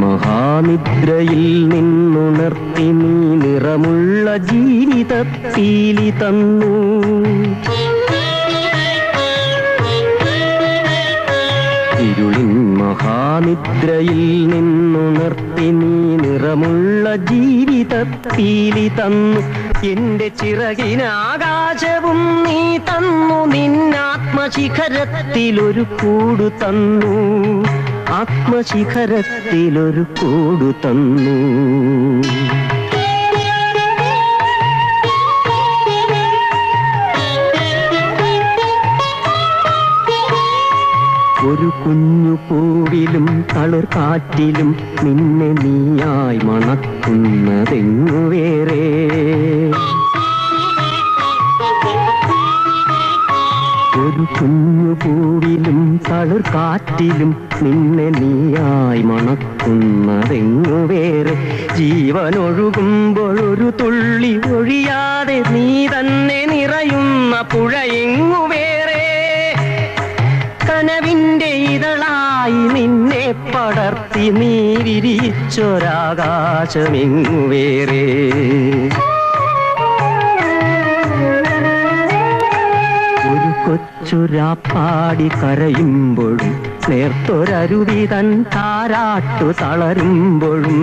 മഹാനിദ്രയിൽ നിന്നുണർത്തി നീ നിറമുള്ള ജീവിതത്തീലി തന്നു. ഇരുളിൻ മഹാനിദ്രയിൽ നിന്നുണർത്തി നീ നിറമുള്ള ജീവിതത്തീലി തന്നു. എന്റെ ചിറകിനാകാശവും നീ തന്നു. നിന്നാത്മശിഖരത്തിലൊരു കൂടു തന്നു. ആത്മശിഖരത്തിലൊരു കൂടു തന്നു. ഒരു കുഞ്ഞു പൂവിലും തളിർ കാറ്റിലും നിന്നെ നീയായി മണക്കുന്നതെങ്ങു വേറെ? ഒരു കുഞ്ഞു പൂവിലും തളിർ കാറ്റിലും നിന്നെ നീയായി മണക്കുന്നതെങ്ങു വേറെ? ജീവനൊഴുകുമ്പോഴൊരു തുള്ളി ഒഴിയാതെ നീ തന്നെ നിറയുന്ന പുഴയെങ്ങു പടർത്തി നീ വിരിച്ചൊരാകാശമെങ്ങു വേറെ ഒരു കൊച്ചുരാപ്പാടി കരയുമ്പോഴും നേർത്തൊരരുവി തൻ താരാട്ടു തളരുമ്പോഴും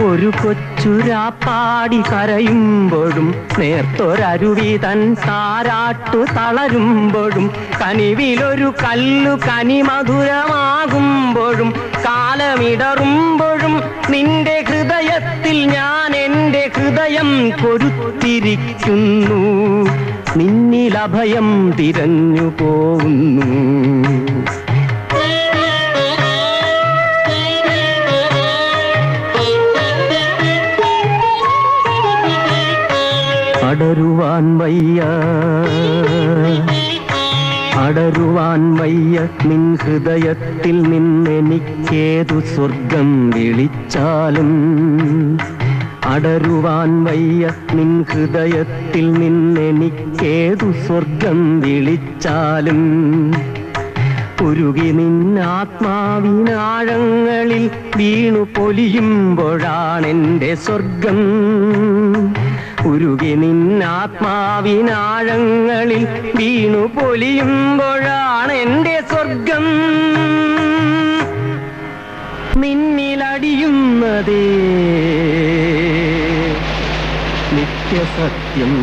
ഒരു കൊച്ചുരാപ്പാടി കരയുമ്പോഴും നേർത്തൊരരുവി തൻ താരാട്ടു തളരുമ്പോഴും കനിവിലൊരു കല്ലു കനി മധുരമാകുമ്പോഴും കാലമിടറുമ്പോഴും നിന്റെ ഹൃദയത്തിൽ ഞാൻ എന്റെ ഹൃദയം കൊരുത്തിരിക്കുന്നു നിന്നിലഭയം തിരഞ്ഞു പോകുന്നു അടരുവാൻ വയ്യ. അടരുവാൻ വയ്യ. നിൻ ഹൃദയത്തിൽ നിന്നെനിക്കേതു സ്വർഗം വിളിച്ചാലും. അടരുവാൻ വയ്യ. നിൻ ഹൃദയത്തിൽ നിന്നെനിക്കേതു സ്വർഗം വിളിച്ചാലും. ഉരുകി നിന്നാത്മാവിനാഴങ്ങളിൽ വീണു പൊലിയുമ്പോഴാണെന്റെ സ്വർഗം. ഉരുകി നിന്നാത്മാവിനാഴങ്ങളിൽ വീണു പൊലിയുമ്പോഴാണ് എന്റെ സ്വർഗം. നിന്നിലടിയുന്നതേ നിത്യസത്യം.